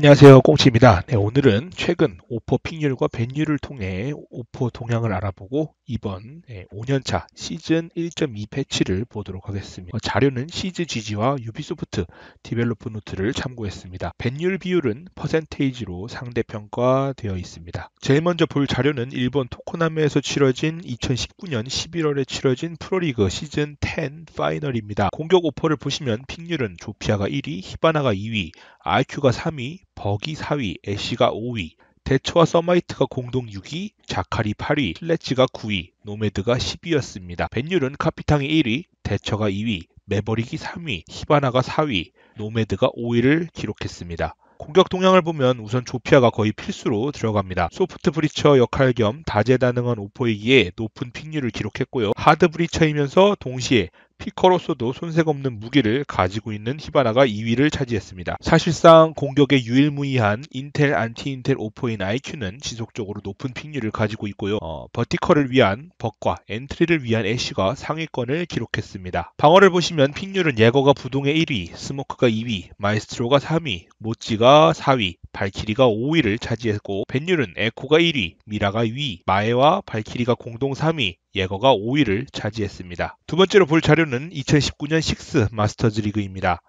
안녕하세요. 꽁치입니다. 네, 오늘은 최근 오퍼 pick률과 ban율을 통해 오퍼 동향을 알아보고 이번 5년차 시즌 1.2 패치를 보도록 하겠습니다. 어, 자료는 시즈 GG와 유비소프트 develop note를 참고했습니다. ban율 비율은 퍼센테이지로 상대평가되어 있습니다. 제일 먼저 볼 자료는 일본 도코나메에서 치러진 2019년 11월에 치러진 프로리그 시즌 10 파이널입니다 공격 오퍼를 보시면 pick률은 조피아가 1위 히바나가 2위 IQ가 3위 벅이 4위, 애쉬가 5위, 대처와 서마이트가 공동 6위, 자칼이 8위, 슬레지가 9위, 노매드가 10위였습니다. ban율은 카피탕이 1위, 대처가 2위, 매버릭이 3위, 히바나가 4위, 노매드가 5위를 기록했습니다. 공격 동향을 보면 우선 조피아가 거의 필수로 들어갑니다. soft breacher 역할 겸 다재다능한 오퍼이기에 높은 pick률을 기록했고요. hard breacher이면서 동시에 peeker로서도 손색 없는 무기를 가지고 있는 히바나가 2위를 차지했습니다. 사실상 공격에 유일무이한 intel anti intel 오퍼인 IQ는 지속적으로 높은 pick률을 가지고 있고요. 어, vertical을 위한 벅과 entry를 위한 애쉬가 상위권을 기록했습니다. 방어를 보시면 pick률은 예거가 부동의 1위, 스모크가 2위, 마에스트로가 3위, 모지가 4위, 발키리가 5위를 차지했고 ban율은 에코가 1위, 미라가 2위, 마에와 발키리가 공동 3위, 예거가 5위를 차지했습니다. 두 번째로 볼 자료는 2019년 6 마스터즈 리그입니다.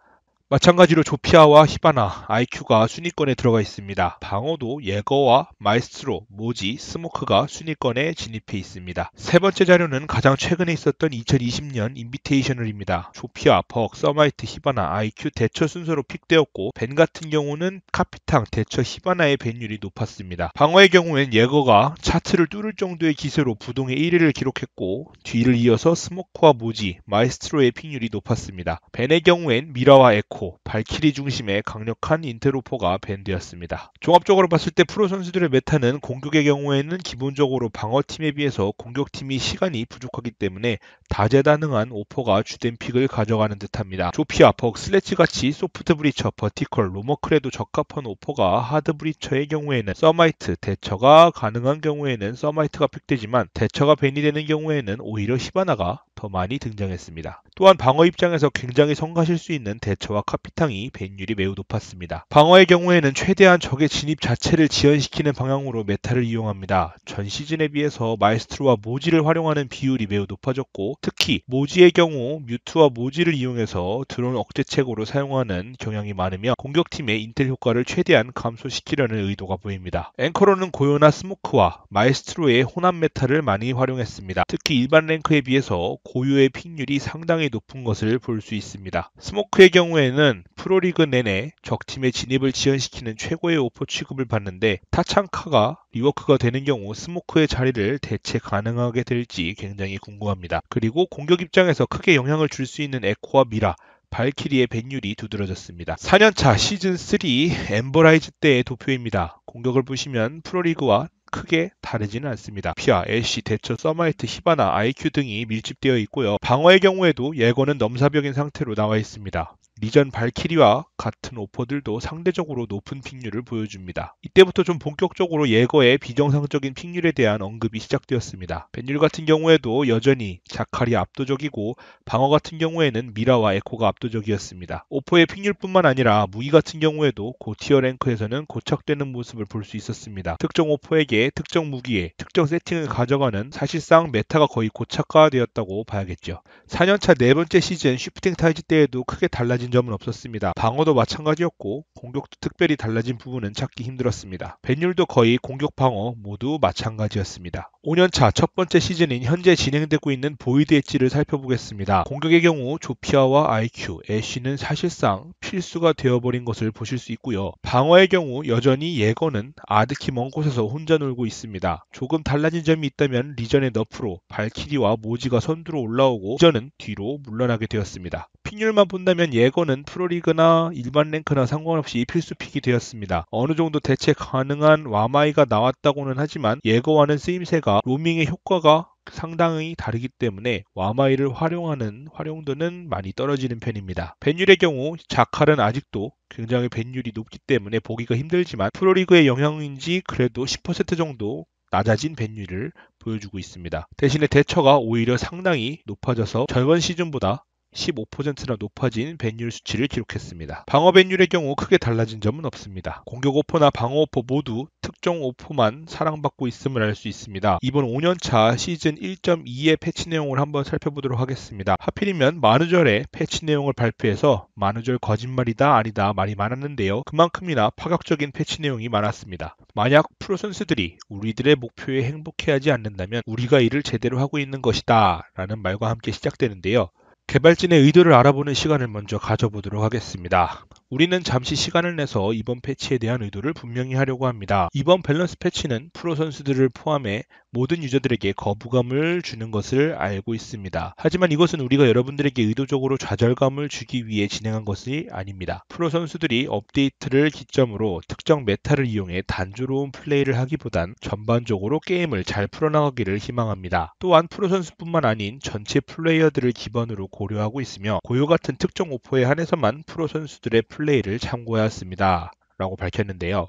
마찬가지로 조피아와 히바나, IQ가 순위권에 들어가 있습니다. 방어도 예거와 마에스트로, 모지, 스모크가 순위권에 진입해 있습니다. 세 번째 자료는 가장 최근에 있었던 2020년 인비테이셔널입니다. 조피아, 벅, 서마이트, 히바나, IQ 대처 순서로 pick되었고 ban 같은 경우는 카피탕, 대처, 히바나의 ban율이 높았습니다. 방어의 경우엔 예거가 차트를 뚫을 정도의 기세로 부동의 1위를 기록했고 뒤를 이어서 스모크와 모지, 마에스트로의 pick률이 높았습니다. ban의 경우엔 미라와 에코, 오퍼, 발키리 중심의 강력한 intel 오퍼가 ban되었습니다. 종합적으로 봤을 때 프로 선수들의 meta는 공격의 경우에는 기본적으로 방어팀에 비해서 공격팀이 시간이 부족하기 때문에 다재다능한 오퍼가 주된 pick을 가져가는 듯합니다. 조피아, 벅, 슬레지 같이 soft breacher, vertical, roamer clear에도 적합한 오퍼가 hard breacher의 경우에는 서마이트, 대처가 가능한 경우에는 서마이트가 pick되지만 대처가 ban이 되는 경우에는 오히려 히바나가 더 많이 등장했습니다. 또한 방어 입장에서 굉장히 성가실 수 있는 대처와 카피탕이 ban율이 매우 높았습니다. 방어의 경우에는 최대한 적의 진입 자체를 지연시키는 방향으로 meta를 이용합니다. 전 시즌에 비해서 마에스트로와 모지를 활용하는 비율이 매우 높아졌고 특히 모지의 경우 뮤트와 모지를 이용해서 드론 억제책으로 사용하는 경향이 많으며 공격팀의 인텔 효과를 최대한 감소시키려는 의도가 보입니다. 앵커로는 고요나 스모크와 마에스트로의 혼합 meta를 많이 활용했습니다. 특히 일반 랭크에 비해서 고요의 pick률이 상당히 높은 것을 볼 수 있습니다. 스모크의 경우에는 프로리그 내내 적팀의 진입을 지연시키는 최고의 오퍼 취급을 받는데 타창카가 rework가 되는 경우 스모크의 자리를 대체 가능하게 될지 굉장히 궁금합니다. 그리고 공격 입장에서 크게 영향을 줄 수 있는 에코와 미라 발키리의 ban율이 두드러졌습니다. 4년차 시즌3 Ember Rise 때의 도표입니다. 공격을 보시면 프로리그와 크게 다르지는 않습니다. 조피아, 애쉬, 대처, 서마이트, 히바나, IQ 등이 밀집되어 있고요. 방어의 경우에도 예거는 넘사벽인 상태로 나와 있습니다. 리전 발키리와 같은 오퍼들도 상대적으로 높은 pick률을 보여줍니다. 이때부터 좀 본격적으로 예거의 비정상적인 pick률에 대한 언급이 시작되었습니다. ban율 같은 경우에도 여전히 자칼이 압도적이고 방어 같은 경우에는 미라와 에코가 압도적이었습니다. 오퍼의 pick률뿐만 아니라 무기 같은 경우에도 고tier 랭크에서는 고착되는 모습을 볼 수 있었습니다. 특정 오퍼에게 특정 무기에 특정 세팅을 가져가는 사실상 meta가 거의 고착화되었다고 봐야겠죠. 4년차 네 번째 시즌 쉬프팅 타이즈 때에도 크게 달라진 점은 없었습니다. 방어도 마찬가지였고 공격도 특별히 달라진 부분은 찾기 힘들었습니다. ban율도 거의 공격 방어 모두 마찬가지였습니다. 5년차 첫 번째 시즌인 현재 진행되고 있는 보이드 엣지를 살펴보겠습니다. 공격의 경우 조피아와 IQ, 애쉬는 사실상 필수가 되어버린 것을 보실 수 있고요. 방어의 경우 여전히 예거는 아득히 먼 곳에서 혼자 놀고 있습니다. 조금 달라진 점이 있다면 리전의 nerf로 발키리와 모지가 선두로 올라오고 리전은 뒤로 물러나게 되었습니다. pick률만 본다면 예거는 프로리그나 일반 랭크나 상관없이 필수 pick이 되었습니다. 어느 정도 대체 가능한 와마이가 나왔다고는 하지만 예거와는 쓰임새가 로밍의 효과가 상당히 다르기 때문에 와마이를 활용하는 활용도는 많이 떨어지는 편입니다. ban율의 경우 자칼은 아직도 굉장히 ban율이 높기 때문에 보기가 힘들지만 프로리그의 영향인지 그래도 10% 정도 낮아진 ban율을 보여주고 있습니다. 대신에 대처가 오히려 상당히 높아져서 저번 시즌보다 15%나 높아진 ban율 수치를 기록했습니다. 방어 ban율의 경우 크게 달라진 점은 없습니다. 공격 오퍼나 방어 오퍼 모두 특정 오퍼만 사랑받고 있음을 알 수 있습니다. 이번 5년차 시즌 1.2의 패치 내용을 한번 살펴보도록 하겠습니다. 하필이면 만우절에 패치 내용을 발표해서 만우절 거짓말이다 아니다 말이 많았는데요. 그만큼이나 파격적인 패치 내용이 많았습니다. 만약 프로 선수들이 우리들의 목표에 행복해하지 않는다면 우리가 이를 제대로 하고 있는 것이다 라는 말과 함께 시작되는데요. 개발진의 의도를 알아보는 시간을 먼저 가져보도록 하겠습니다. 우리는 잠시 시간을 내서 이번 패치에 대한 의도를 분명히 하려고 합니다. 이번 밸런스 패치는 프로 선수들을 포함해 모든 유저들에게 거부감을 주는 것을 알고 있습니다. 하지만 이것은 우리가 여러분들에게 의도적으로 좌절감을 주기 위해 진행한 것이 아닙니다. 프로 선수들이 업데이트를 기점으로 특정 meta를 이용해 단조로운 플레이를 하기보단 전반적으로 게임을 잘 풀어나가기를 희망합니다. 또한 프로 선수뿐만 아닌 전체 플레이어들을 기반으로 고려하고 있으며 고요 같은 특정 오퍼에 한해서만 프로 선수들의 플레이 플레이를 참고하였습니다. 라고 밝혔는데요.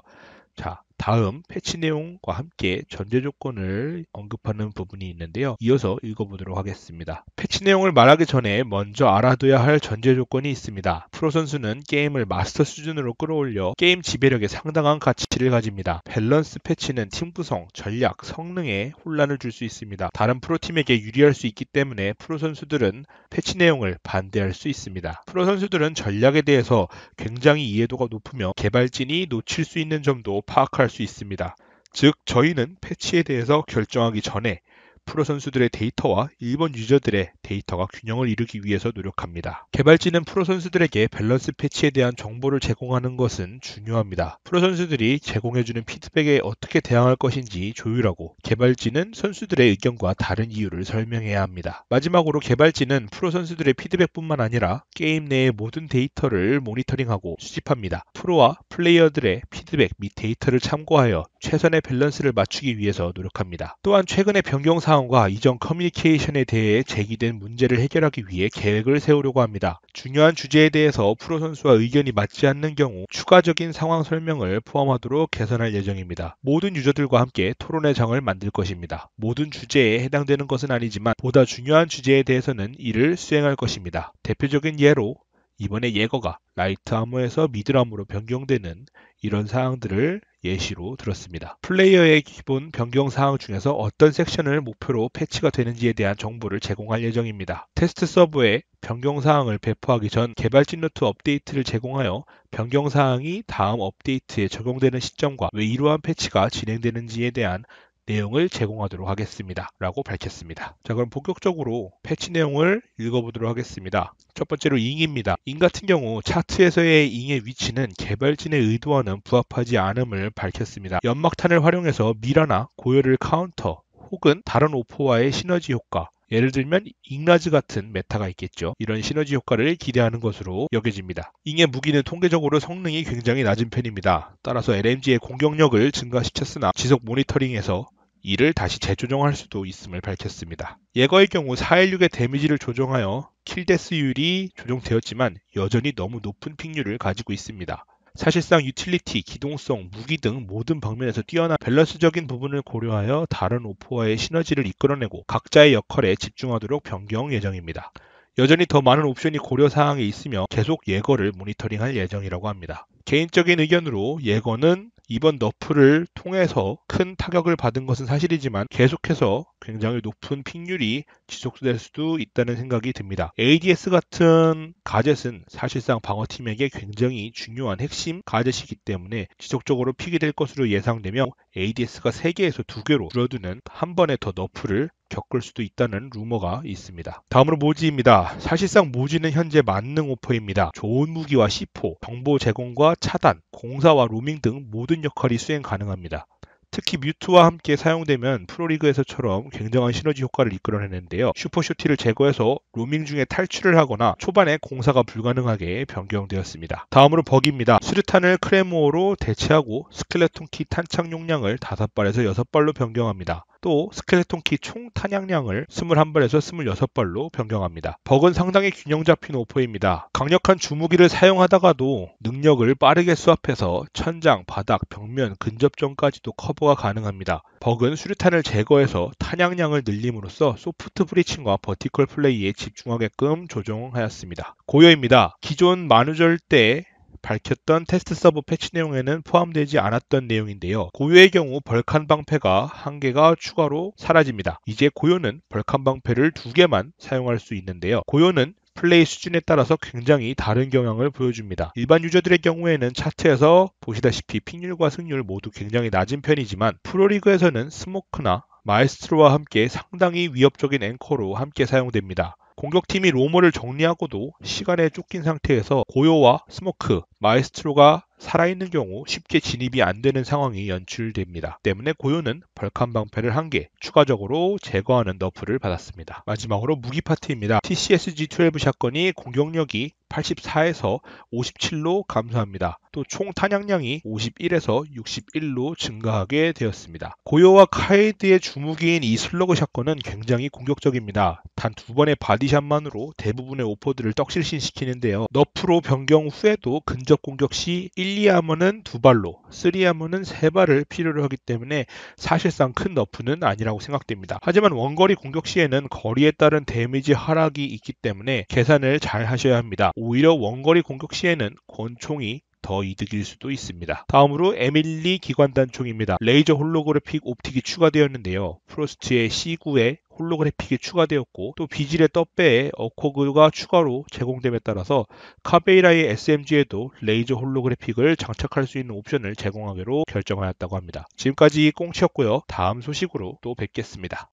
자, 다음 패치 내용과 함께 전제 조건을 언급하는 부분이 있는데요. 이어서 읽어보도록 하겠습니다. 패치 내용을 말하기 전에 먼저 알아둬야 할 전제 조건이 있습니다. 프로 선수는 게임을 마스터 수준으로 끌어올려 게임 지배력에 상당한 가치를 가집니다. 밸런스 패치는 팀 구성, 전략, 성능에 혼란을 줄 수 있습니다. 다른 프로팀에게 유리할 수 있기 때문에 프로 선수들은 패치 내용을 반대할 수 있습니다. 프로 선수들은 전략에 대해서 굉장히 이해도가 높으며 개발진이 놓칠 수 있는 점도 파악할 수 있습니다. 즉, 저희는 패치에 대해서 결정하기 전에 프로 선수들의 데이터와 일반 유저들의 데이터가 균형을 이루기 위해서 노력합니다. 개발진은 프로 선수들에게 밸런스 패치에 대한 정보를 제공하는 것은 중요합니다. 프로 선수들이 제공해주는 피드백에 어떻게 대항할 것인지 조율하고 개발진은 선수들의 의견과 다른 이유를 설명해야 합니다. 마지막으로 개발진은 프로 선수들의 피드백뿐만 아니라 게임 내의 모든 데이터를 모니터링하고 수집합니다. 프로와 플레이어들의 피드백 및 데이터를 참고하여 최선의 밸런스를 맞추기 위해서 노력합니다. 또한 최근의 변경 사 항과 이전 커뮤니케이션에 대해 제기된 문제를 해결하기 위해 계획을 세우려고 합니다. 중요한 주제에 대해서 프로 선수와 의견이 맞지 않는 경우 추가적인 상황 설명을 포함하도록 개선할 예정입니다. 모든 유저들과 함께 토론회 장을 만들 것입니다. 모든 주제에 해당되는 것은 아니지만 보다 중요한 주제에 대해서는 이를 수행할 것입니다. 대표적인 예로 이번에 예거가 light armor에서 medium으로 변경되는 이런 사항들을 예시로 들었습니다. 플레이어의 기본 변경 사항 중에서 어떤 섹션을 목표로 패치가 되는지에 대한 정보를 제공할 예정입니다. 테스트 서버에 변경 사항을 배포하기 전 개발진 노트 업데이트를 제공하여 변경 사항이 다음 업데이트에 적용되는 시점과 왜 이러한 패치가 진행되는지에 대한 내용을 제공하도록 하겠습니다. 라고 밝혔습니다. 자, 그럼 본격적으로 패치 내용을 읽어보도록 하겠습니다. 첫 번째로 잉입니다. 잉 같은 경우 차트에서의 잉의 위치는 개발진의 의도와는 부합하지 않음을 밝혔습니다. 연막탄을 활용해서 미라나 고요를 카운터 혹은 다른 오퍼와의 시너지 효과 예를 들면 잉라즈 같은 meta가 있겠죠. 이런 시너지 효과를 기대하는 것으로 여겨집니다. 잉의 무기는 통계적으로 성능이 굉장히 낮은 편입니다. 따라서 LMG의 공격력을 증가시켰으나 지속 모니터링에서 이를 다시 재조정할 수도 있음을 밝혔습니다. 예거의 경우 416의 데미지를 조정하여 kill death율이 조정되었지만 여전히 너무 높은 pick률을 가지고 있습니다. 사실상 유틸리티, 기동성, 무기 등 모든 방면에서 뛰어난 밸런스적인 부분을 고려하여 다른 오퍼와의 시너지를 이끌어내고 각자의 역할에 집중하도록 변경 예정입니다. 여전히 더 많은 옵션이 고려 사항에 있으며 계속 예거를 모니터링할 예정이라고 합니다. 개인적인 의견으로 예거는 이번 nerf를 통해서 큰 타격을 받은 것은 사실이지만 계속해서 굉장히 높은 pick률이 지속될 수도 있다는 생각이 듭니다. ADS 같은 gadget은 사실상 방어팀에게 굉장히 중요한 핵심 가젯이기 때문에 지속적으로 pick이 될 것으로 예상되며 ADS가 3개에서 2개로 줄어드는 한 번에 더 nerf를 겪을 수도 있다는 루머가 있습니다. 다음으로 모지입니다. 사실상 모지는 현재 만능 오퍼입니다. 좋은 무기와 C4, 정보 제공과 차단, 공사와 로밍 등 모든 역할이 수행 가능합니다. 특히 뮤트와 함께 사용되면 프로리그에서처럼 굉장한 시너지 효과를 이끌어내는데요. 슈퍼쇼티를 제거해서 로밍 중에 탈출을 하거나 초반에 공사가 불가능하게 변경되었습니다. 다음으로 벅입니다. 수류탄을 크레모어로 대체하고 스켈레톤 키 탄창 용량을 5발에서 6발로 변경합니다. 또 스켈레톤 키 총 탄약량을 21발에서 26발로 변경합니다. 벅은 상당히 균형 잡힌 오퍼입니다. 강력한 주무기를 사용하다가도 능력을 빠르게 swap해서 천장, 바닥, 벽면, 근접전까지도 커버가 가능합니다. 벅은 수류탄을 제거해서 탄약량을 늘림으로써 soft breaching과 vertical play에 집중하게끔 조정하였습니다. 고요입니다. 기존 만우절 때 밝혔던 테스트 서버 패치 내용에는 포함되지 않았던 내용인데요. 고요의 경우 벌칸 방패가 한 개가 추가로 사라집니다. 이제 고요는 벌칸 방패를 두 개만 사용할 수 있는데요. 고요는 플레이 수준에 따라서 굉장히 다른 경향을 보여줍니다. 일반 유저들의 경우에는 차트에서 보시다시피 pick률과 승률 모두 굉장히 낮은 편이지만 프로리그에서는 스모크나 마에스트로와 함께 상당히 위협적인 앵커로 함께 사용됩니다. 공격팀이 roamer를 정리하고도 시간에 쫓긴 상태에서 고요와 스모크, 마에스트로가 살아있는 경우 쉽게 진입이 안 되는 상황이 연출됩니다. 때문에 고요는 벌칸 방패를 한개 추가적으로 제거하는 nerf를 받았습니다. 마지막으로 무기 파트입니다. TCSG12 shotgun이 공격력이 84에서 57로 감소합니다. 또 총 탄약량이 51에서 61로 증가하게 되었습니다. 고요와 카이드의 주무기인 이 slug shotgun은 굉장히 공격적입니다. 단 두 번의 body shot만으로 대부분의 오퍼들을 떡실신시키는데요. nerf로 변경 후에도 근접 공격 시 1, 2 armor는 두 발로, 3하머는 세 발을 필요로 하기 때문에 사실상 큰 nerf는 아니라고 생각됩니다. 하지만 원거리 공격 시에는 거리에 따른 damage 하락이 있기 때문에 계산을 잘 하셔야 합니다. 오히려 원거리 공격 시에는 권총이 더 이득일 수도 있습니다. 다음으로 에밀리 기관단총입니다. 레이저 holographic optic이 추가되었는데요. 프로스트의 C9에 holographic이 추가되었고 또 비질의 떡배에 ACOG가 추가로 제공됨에 따라서 카베이라의 SMG에도 레이저 홀로그래픽을 장착할 수 있는 옵션을 제공하기로 결정하였다고 합니다. 지금까지 꽁치였고요. 다음 소식으로 또 뵙겠습니다.